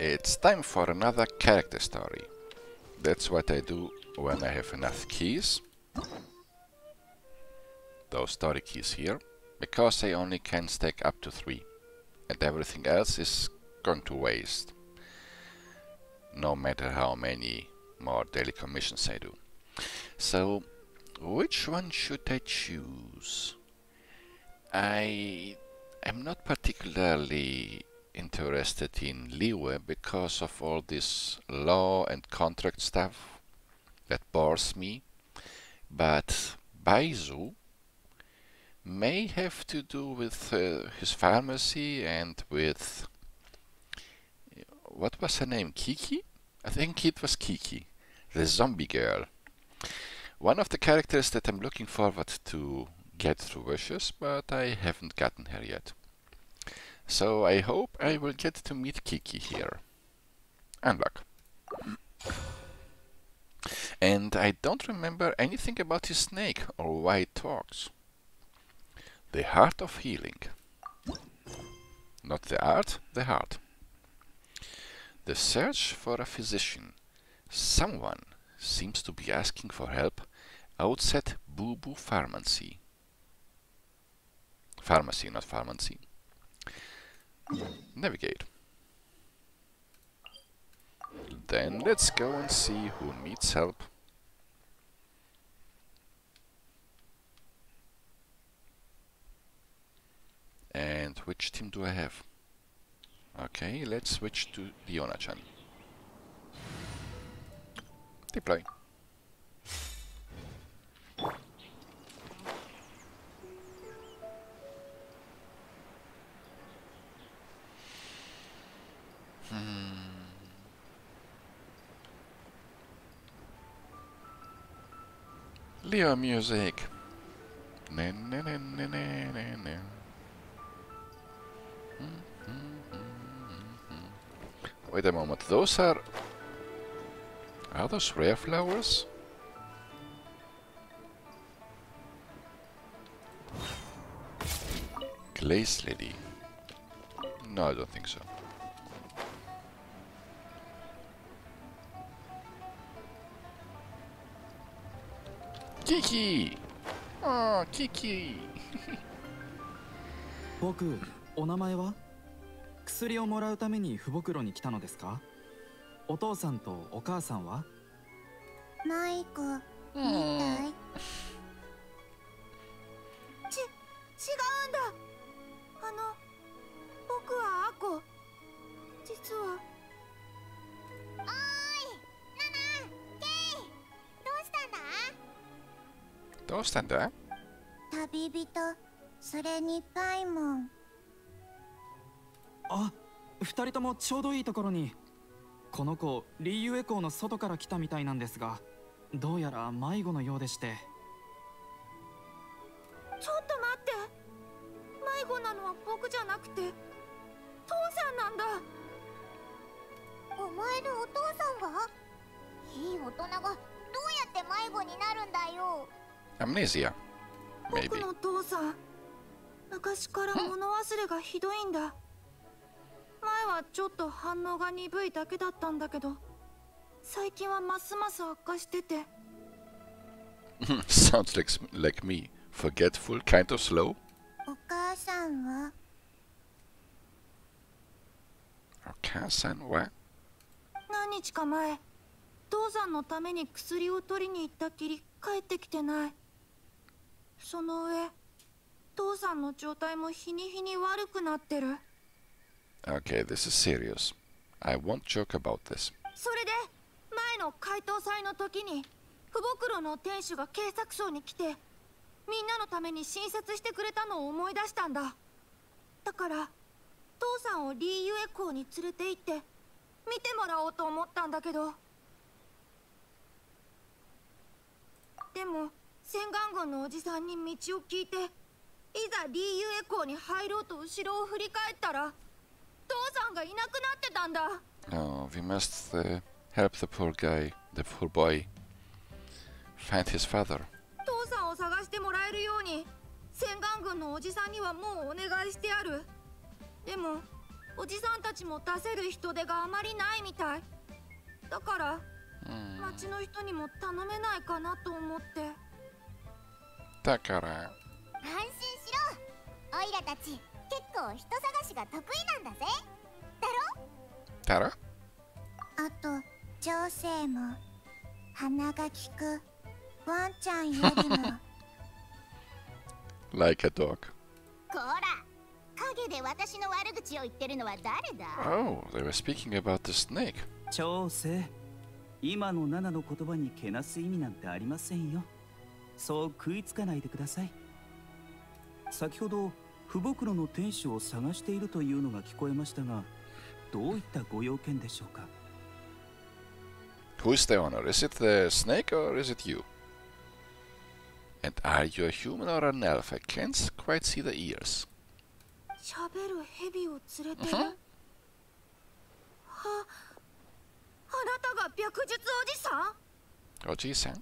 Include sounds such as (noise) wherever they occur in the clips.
it's time for another character story. That's what I do when I have enough keys. Those story keys here. Because I only can stack up to three. And everything else is going to waste. No matter how many more daily commissions I do. So, which one should I choose? I am not particularly interested in Liwe because of all this law and contract stuff that bores me. But Baizu may have to do with uh, his pharmacy and with what was her name? Kiki? I think it was Kiki, the zombie girl. One of the characters that I'm looking forward to get through Wishes, but I haven't gotten her yet. So I hope I will get to meet Kiki here. And luck. And I don't remember anything about his snake or why it talks. The heart of healing. Not the art, the heart. The search for a physician. Someone seems to be asking for help outside Boo Boo Pharmacy. Pharmacy, not pharmacy. Navigate. Then let's go and see who needs help. And which team do I have? Okay, let's switch to Diona-chan. Deploy. Hmm. Leo music. Na, na, na, na, na, na, na. Wait a moment, those are... Are those rare flowers? Glaze lily. No, I don't think so. Kiki! Oh, Kiki! 僕お名前は？薬をもらうために父袋に来たのですか？お父さんとお母さんは？迷子みたいどうしたんだ？旅人それにパイモン。あ二人ともちょうどいいところに。この子リーユエコーの外から来たみたいなんですがどうやら迷子のようでして。ちょっと待って。迷子なのは僕じゃなくて父さんなんだ。お前のお父さんがいい大人がどうやって迷子になるんだよ Amnesia. 僕 Maybe. の父さん昔から物忘れがひどいんだ前はちょっと反応が鈍いだけだったんだけど最近はますます悪化してて Sounds like, s- like me. Forgetful, kind of slow. お母さんは Okasan, what? 何日か前父さんのために薬を取りに行ったきり帰ってきてない その上父さんの状態も日に日に悪くなってる Okay, this is serious. I won't joke about this. それで前の解凍祭の時に父袋の店主が警察署に来てみんなのために親切してくれたのを思い出したんだだから父さんをリーユエ港に連れて行って見てもらおうと思ったんだけどでも洗顔軍のおじさんに道を聞いていざリーユエ港に入ろうと後ろを振り返ったら父さんがいなくなってたんだ。Oh, we must uh, help the poor guy, the poor boy, find his father. 父さんを探してもらえるように洗顔軍のおじさんにはもうお願いしてある。でもおじさんたちも出せる人手があまりないみたい。だからうん町の人にも頼めないかなと思ってだから。安心しろ。オイラたち結構人探しが得意なんだぜ。だろ？あと女性も鼻が利くワンちゃんよりも。(laughs) Like a dog. こら影で私の悪口を言ってるのは誰だ？Oh, they were speaking about the snake. 調整。今の7の言葉にけなす意味なんてありませんよそう食いつかないでください先ほど不袋の天使を探しているというのが聞こえましたがどういったご用件でしょうか Who's the owner? Is it the snake or is it you? And are you a human or an elf? I can't quite see the ears. 喋る蛇を連れてはあなたが白術おじさん Oh, geez, huh?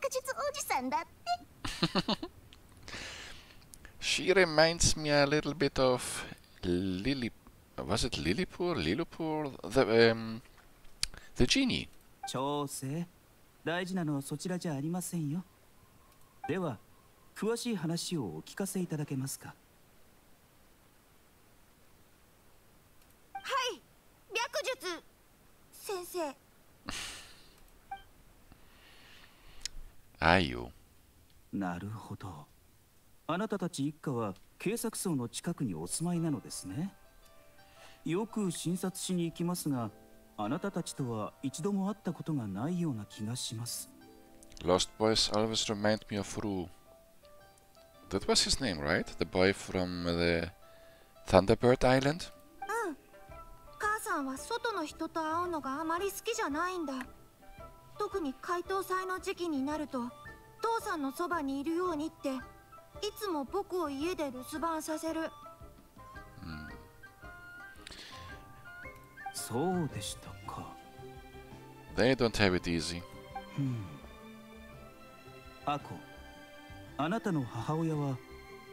白術おじさんだって She reminds me a little bit of Lily. Was it Lillipur? Lillipur? The, um, the genie. 調整大事なのはそちらじゃありませんよでは詳しい話をお聞かせいただけますかはい白術先生 Are you? なるほどあなたたち一家は警察層の近くにお住まいなのですねよく診察しに行きますがあなたたちとは一度も会ったことがないような気がします Lost boys always remind me of Rue. That was his name, right? The boy from the Thunderbird Island? うん母さんは外の人と会うのがあまり好きじゃないんだ 特に解凍祭の時期になると父さんのそばにいるようにっていつも僕を家で留守番させる。そうでしたか。They don't have it easy. アコあなたの母親は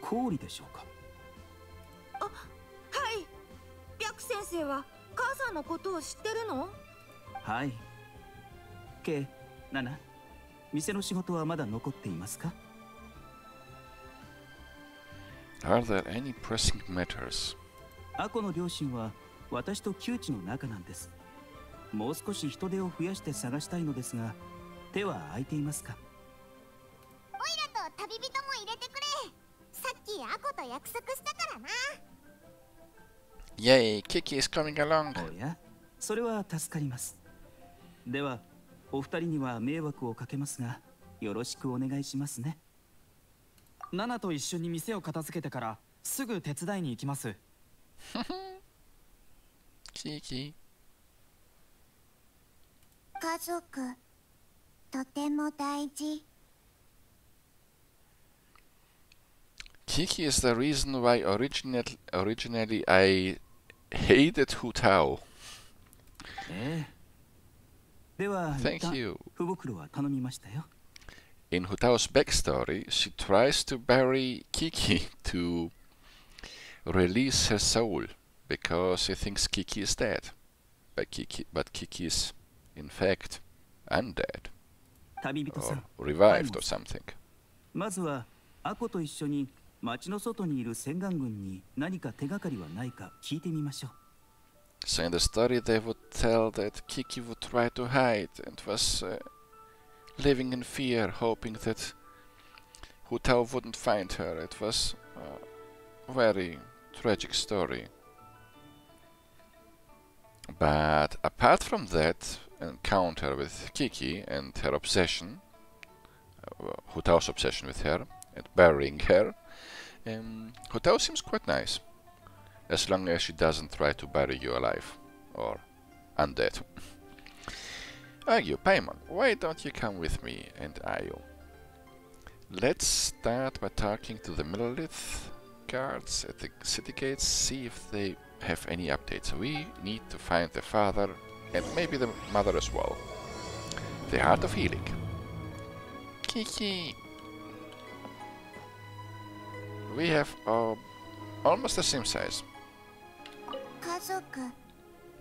氷でしょうか？はい。白先生は母さんのことを知ってるの？はい K、7店の仕事はまだ残っていますか？Are there any pressing matters? アコの両親は私と窮地の中なんです。もう少し人手を増やして探したいのですが手は空いていますか？オイラと旅人も入れてくれ。さっきアコと約束したからな。Yay, Kiki is coming along. おやそれは助かります。ではお二人には迷惑をかけますがよろしくお願いしますねナナと一緒に店を片付けてからすぐ手伝いに行きます. (laughs) 家族とても大事 Kiki is the reason why original, originally I hated Hu Tao. ええでは Thank you. 福袋は頼みましたよ In Hu Tao's backstory, she tries to bury Kiki to release her soul because she thinks Kiki is dead. But Kiki, but Kiki is, in fact, undead or ん revived or something. まずはアコと一緒に町の外にいる洗顔軍に何か手がかりはないか聞いてみましょう So in the story, they would tell that Kiki would try to hide and was uh, living in fear, hoping that Tao wouldn't find her. It was a very tragic story. But apart from that encounter with Kiki and her obsession, uh, obsession with her and burying her, um, seems quite nice as long as she doesn't try to bury you alive or undead. (laughs) Ayu, Paimon, why don't you come with me and Ayo? Let's start by talking to the Millelith guards at the city gates, see if they have any updates. We need to find the father and maybe the mother as well. The Heart of Healing. Kiki. We have uh, almost the same size. 家族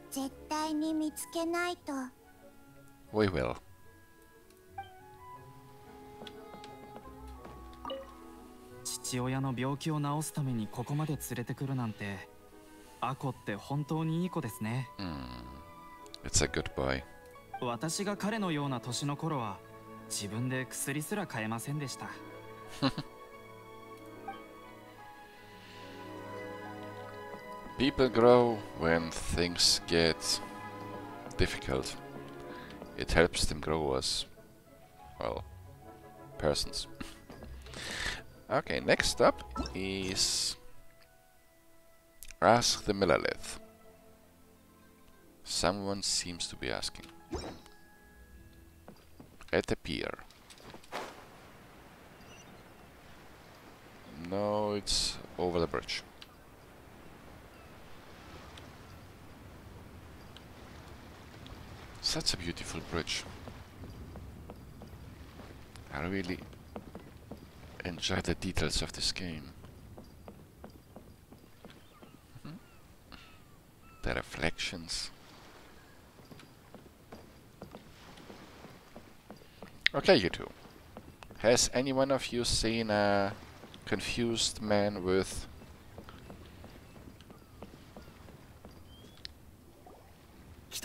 絶対に見つけないと We will. 父親の病気を治すためにここまで連れてくるなんてアコって本当にいい子ですね It's a good boy. 私が彼のような年の頃は自分で薬すら買えませんでした (laughs) People grow when things get difficult. It helps them grow as, well, persons. (laughs) okay, next up is Ask the Millalith. Someone seems to be asking. At the pier. No, it's over the bridge. Such a beautiful bridge. I really enjoy the details of this game. The reflections. Okay, you two. Has any one of you seen a confused man with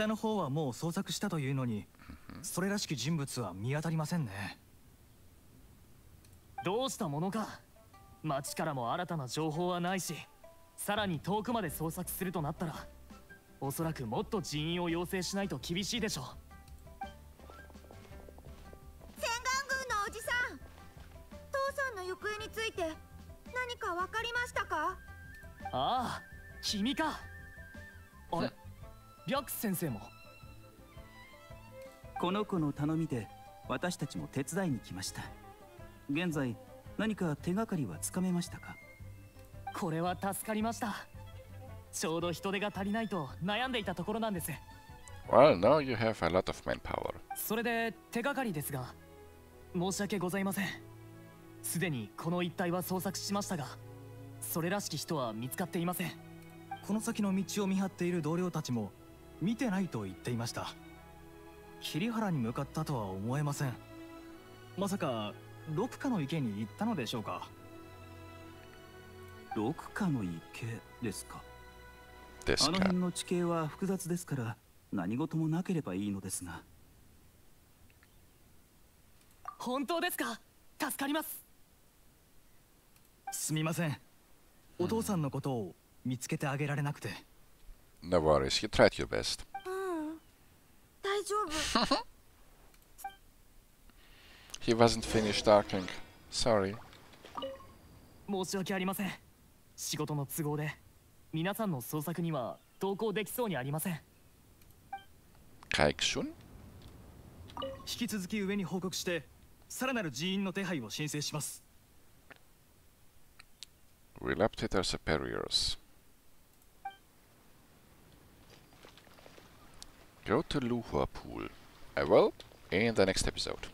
北の方はもう捜索したというのにそれらしき人物は見当たりませんね。どうしたものか。町からも新たな情報はないしさらに遠くまで捜索するとなったらおそらくもっと人員を要請しないと厳しいでしょう。洗顔軍のおじさん父さんの行方について何か分かりましたか？ああ君かリャックス先生も。この子の頼みで私たちも手伝いに来ました。現在何か手がかりはつかめましたか？これは助かりました。ちょうど人手が足りないと悩んでいたところなんです。Well, now you have a lot of manpower. それで手がかりですが申し訳ございません。すでにこの一帯は捜索しましたがそれらしき人は見つかっていません。この先の道を見張っている同僚たちも見てないと言っていました。桐原に向かったとは思えません。まさか六花の池に行ったのでしょうか？六花の池ですか？あの.辺の地形は複雑ですから何事もなければいいのですが。本当ですか？助かります。すみません。お父さんのことを見つけてあげられなくて No worries, you tried your best. うん大(laughs) 丈夫 He wasn't finished talking. Sorry. 申し訳ありません仕事の都合で皆さんの捜索には同行できそうにありません Kaikshun? 引き続き上に報告してさらなる人員の手配を申請します We'll update our superiors. Go to Luhua Pool. I will in the next episode.